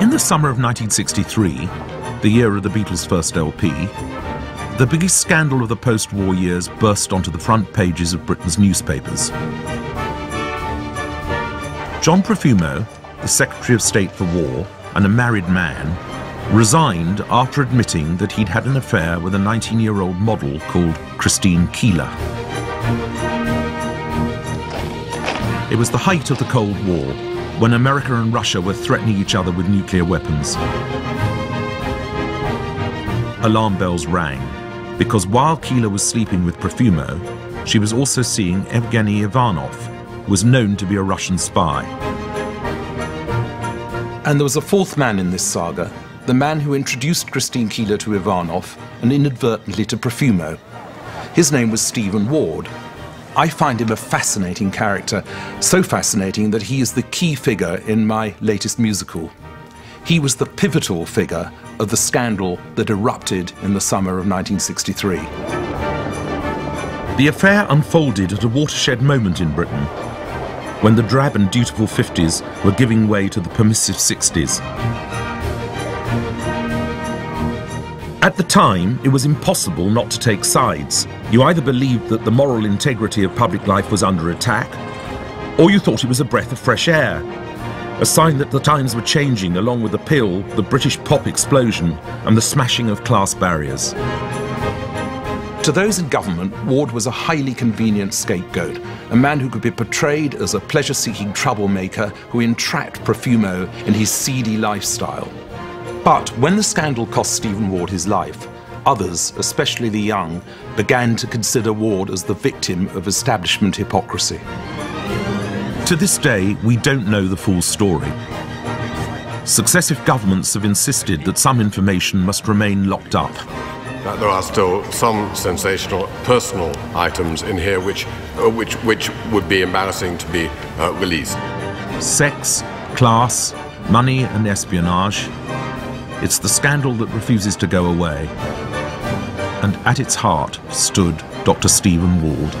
In the summer of 1963, the year of the Beatles' first LP, the biggest scandal of the post-war years burst onto the front pages of Britain's newspapers. John Profumo, the Secretary of State for War and a married man, resigned after admitting that he'd had an affair with a 19-year-old model called Christine Keeler. It was the height of the Cold War, when America and Russia were threatening each other with nuclear weapons. Alarm bells rang, because while Keeler was sleeping with Profumo, she was also seeing Evgeny Ivanov, who was known to be a Russian spy. And there was a fourth man in this saga, the man who introduced Christine Keeler to Ivanov and inadvertently to Profumo. His name was Stephen Ward. I find him a fascinating character, so fascinating that he is the key figure in my latest musical. He was the pivotal figure of the scandal that erupted in the summer of 1963. The affair unfolded at a watershed moment in Britain, when the drab and dutiful 50s were giving way to the permissive 60s. At the time, it was impossible not to take sides. You either believed that the moral integrity of public life was under attack, or you thought it was a breath of fresh air, a sign that the times were changing along with the pill, the British pop explosion, and the smashing of class barriers. To those in government, Ward was a highly convenient scapegoat, a man who could be portrayed as a pleasure-seeking troublemaker who entrapped Profumo in his seedy lifestyle. But when the scandal cost Stephen Ward his life, others, especially the young, began to consider Ward as the victim of establishment hypocrisy. To this day, we don't know the full story. Successive governments have insisted that some information must remain locked up. there are still some sensational personal items in here which, uh, which, which would be embarrassing to be uh, released. Sex, class, money and espionage, it's the scandal that refuses to go away. And at its heart stood Dr. Stephen Ward.